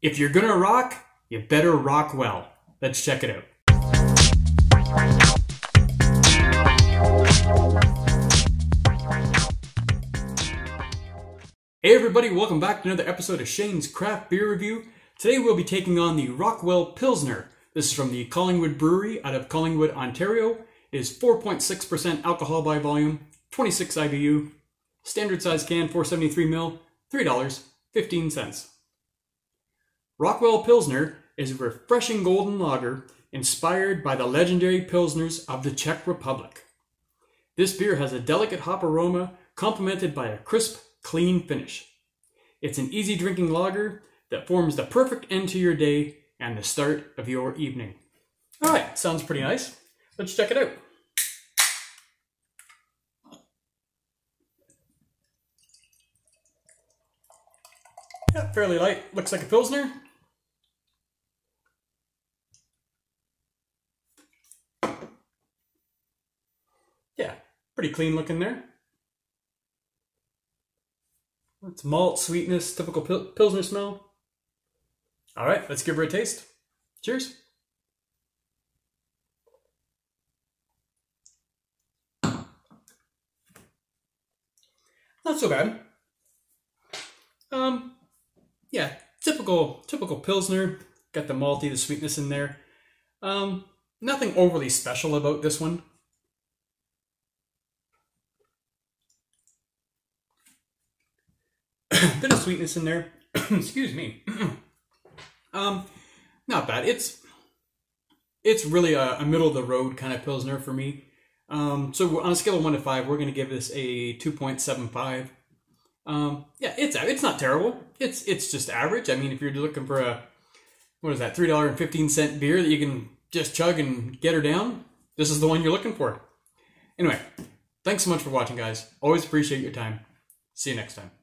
If you're gonna rock, you better rock well. Let's check it out. Hey everybody, welcome back to another episode of Shane's Craft Beer Review. Today we'll be taking on the Rockwell Pilsner. This is from the Collingwood Brewery out of Collingwood, Ontario. It is 4.6% alcohol by volume, 26 IBU, standard size can 473ml, $3.15. Rockwell Pilsner is a refreshing golden lager inspired by the legendary Pilsners of the Czech Republic. This beer has a delicate hop aroma complemented by a crisp, clean finish. It's an easy drinking lager that forms the perfect end to your day and the start of your evening. All right, sounds pretty nice. Let's check it out. Yeah, fairly light. Looks like a Pilsner. Yeah, pretty clean looking there. It's malt, sweetness, typical pil Pilsner smell. All right, let's give her a taste. Cheers. Not so bad. Um, yeah, typical typical pilsner. Got the malty, the sweetness in there. Um, nothing overly special about this one. Bit of sweetness in there. Excuse me. um, not bad. It's it's really a, a, middle of the road kind of pilsner for me. Um, so on a scale of one to five, we're going to give this a two point seven five. Um, yeah, it's it's not terrible. It's it's just average. I mean, if you're looking for a what is that three dollar and fifteen cent beer that you can just chug and get her down, this is the one you're looking for. Anyway, thanks so much for watching, guys. Always appreciate your time. See you next time.